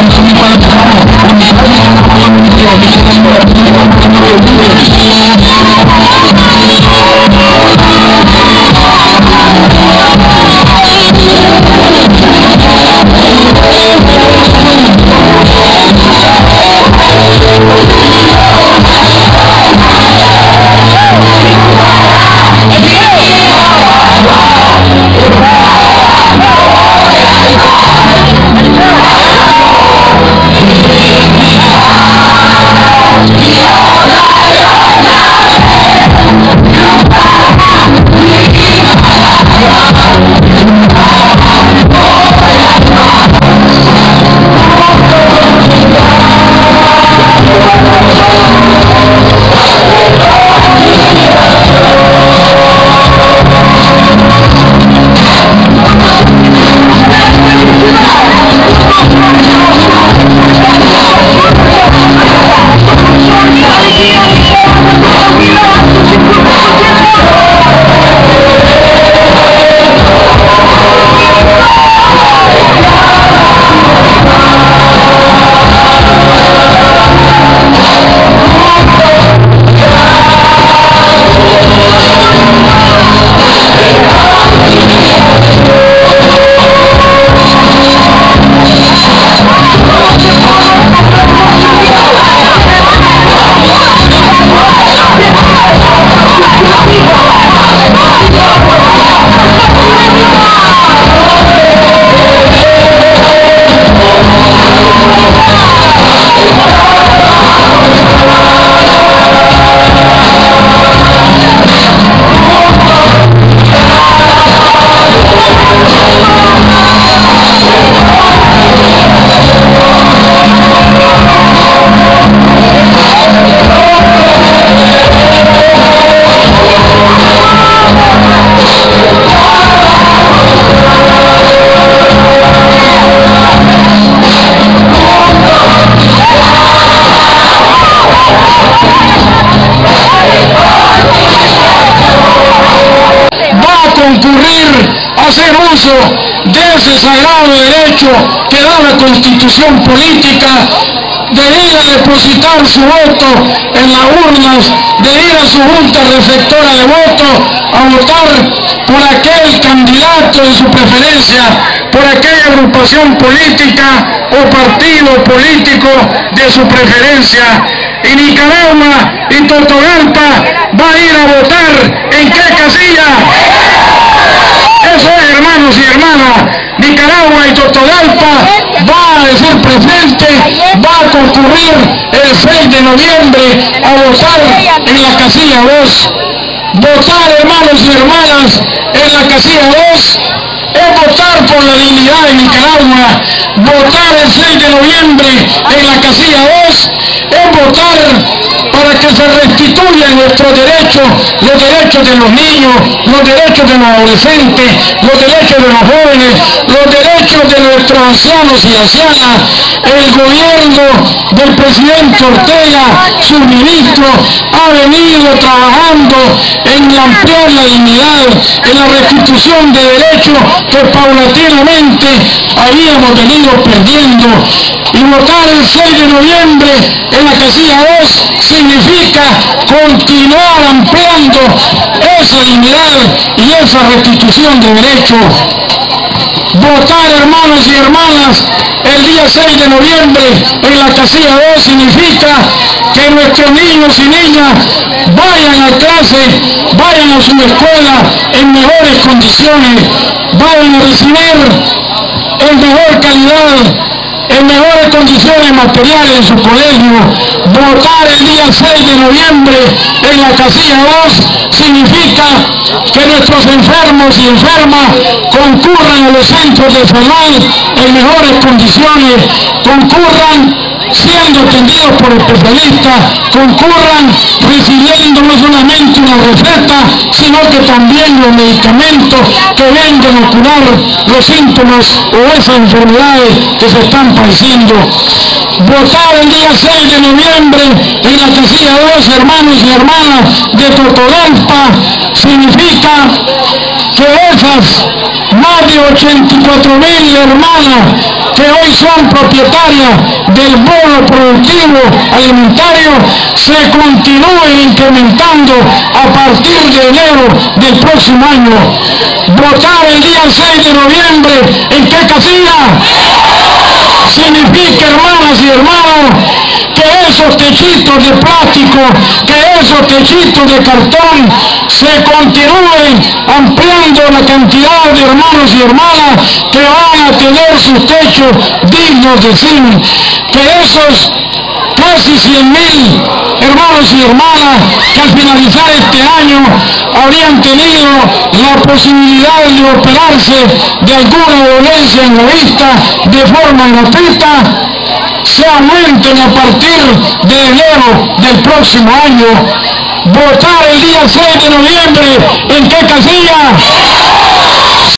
Thank you. Hacer uso de ese sagrado derecho que da la constitución política de ir a depositar su voto en las urnas, de ir a su junta receptora de voto a votar por aquel candidato de su preferencia, por aquella agrupación política o partido político de su preferencia. Y Nicaragua y Totogalpa va a ir a votar en qué casilla. Hermanos y hermanas. Nicaragua y Totogalpa va a decir presente, va a concurrir el 6 de noviembre a votar en la casilla 2. Votar, hermanos y hermanas, en la casilla 2 es votar por la dignidad de Nicaragua. Votar el 6 de noviembre en la casilla 2 es votar para que se restituyan nuestros derechos, los derechos de los niños, los derechos de los adolescentes, los derechos de los jóvenes, los derechos de nuestros ancianos y ancianas. El gobierno del presidente Ortega, su ministro, ha venido trabajando en ampliar la dignidad, en la restitución de derechos que paulatinamente habíamos venido perdiendo. Y votar el 6 de noviembre en la casilla 2 significa continuar ampliando esa dignidad y esa restitución de derechos. Votar, hermanos y hermanas, el día 6 de noviembre en la casilla 2 significa que nuestros niños y niñas vayan a clase, vayan a su escuela en mejores condiciones, vayan a recibir mejor calidad en mejores condiciones materiales en su colegio. Votar el día 6 de noviembre en la casilla 2 significa que nuestros enfermos y enfermas concurran a los centros de salud en mejores condiciones, concurran siendo atendidos por especialistas, concurran recibiendo no solamente una receta, sino que también los medicamentos que vengan a curar los síntomas o esas enfermedades que se están padeciendo. Votar el día 6 de noviembre en la casilla 2, hermanos y hermanas de Totogalpa, significa que esas más de 84 mil hermanas que hoy son propietarias del bono productivo alimentario se continúen incrementando a partir de enero del próximo año. Votar el día 6 de noviembre en qué casilla significa, hermanas y hermanos, que esos techitos de plástico, que esos techitos de cartón se continúen ampliando la cantidad de hermanos y hermanas que van a tener sus techos dignos de zinc, que esos casi 100 mil hermanos y hermanas que al finalizar este año habrían tenido la posibilidad de operarse de alguna dolencia en la vista de forma gratuita, se aumenten a partir de enero del próximo año. Votar el día 6 de noviembre en qué casilla